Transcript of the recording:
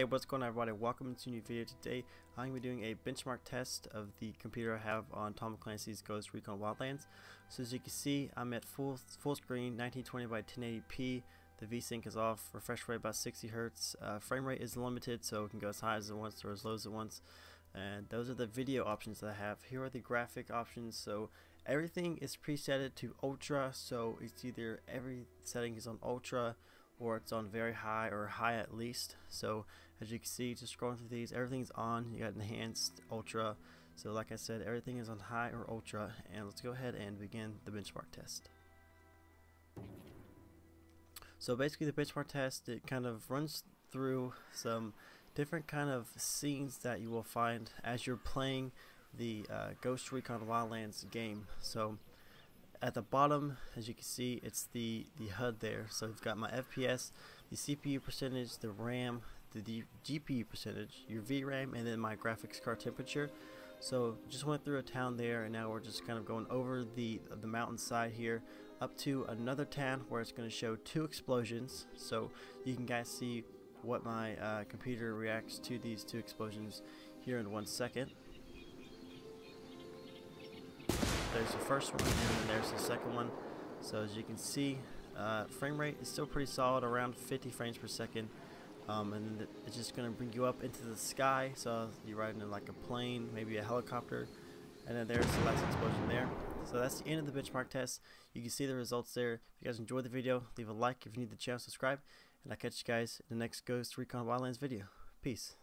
Hey, what's going on everybody? Welcome to a new video today. I'm going to be doing a benchmark test of the computer I have on Tom Clancy's Ghost Recon Wildlands. So as you can see, I'm at full full screen, 1920 by 1080p. The VSync is off, refresh rate about 60 hertz. Uh, frame rate is limited, so it can go as high as it wants or as low as it wants. And those are the video options that I have. Here are the graphic options. So everything is preset to ultra, so it's either every setting is on ultra or it's on very high or high at least. So as you can see just scrolling through these everything's on. You got enhanced ultra. So like I said everything is on high or ultra. And let's go ahead and begin the benchmark test. So basically the benchmark test it kind of runs through some different kind of scenes that you will find as you're playing the uh, Ghost Recon Wildlands game. So at the bottom as you can see it's the the HUD there. So you've got my FPS the CPU percentage the RAM the, the GPU percentage your VRAM and then my graphics card temperature. So just went through a town there and now we're just kind of going over the the mountainside here up to another town where it's going to show two explosions. So you can guys see what my uh, computer reacts to these two explosions here in one second there's the first one and then there's the second one. So as you can see uh, frame rate is still pretty solid around 50 frames per second. Um, and it's just gonna bring you up into the sky. So you're riding in like a plane maybe a helicopter. And then there's the last explosion there. So that's the end of the benchmark test. You can see the results there. If you guys enjoyed the video leave a like. If you need the channel subscribe. And I'll catch you guys in the next Ghost Recon Wildlands video. Peace